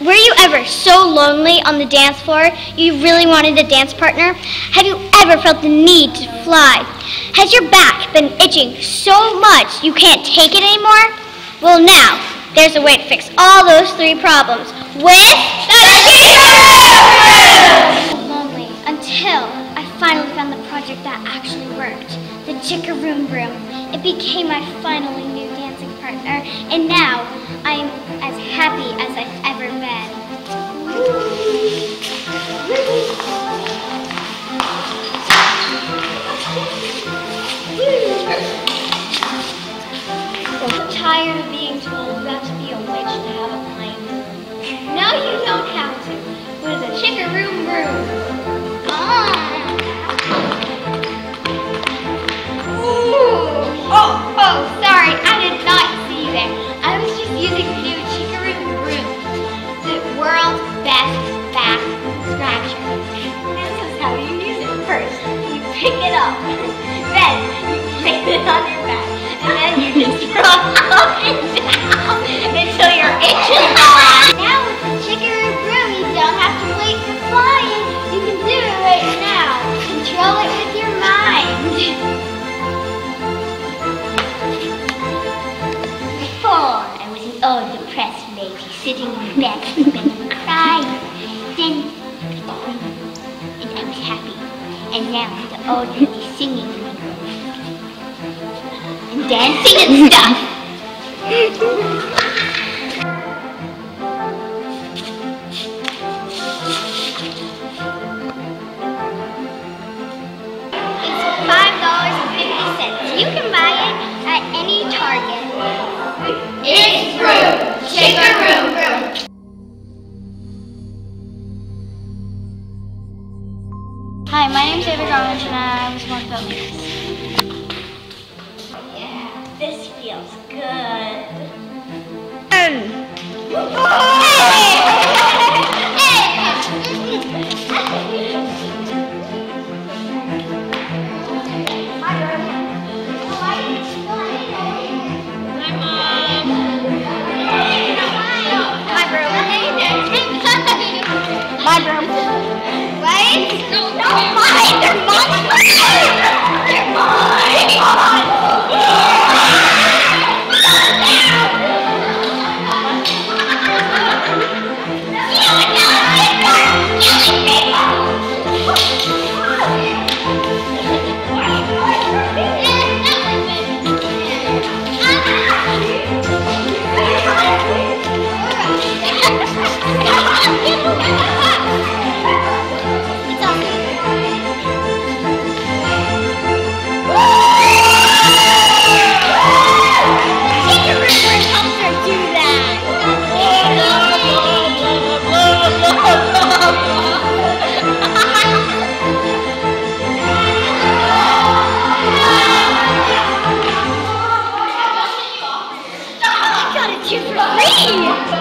were you ever so lonely on the dance floor you really wanted a dance partner? Have you ever felt the need to fly? Has your back been itching so much you can't take it anymore? Well now, there's a way to fix all those three problems with the Lonely until I finally found the project that actually worked. The Chickaroom Broom. It became my finally new dancing partner, and now I am as happy as I've sitting on the bed and crying. Then, and I was happy. And now the old lady singing and dancing and stuff. You can buy it at any Target. It's room. Hi, my name is David Garland and I was born Philippines. Yeah, this feels good. My No, mine! They're mine! María.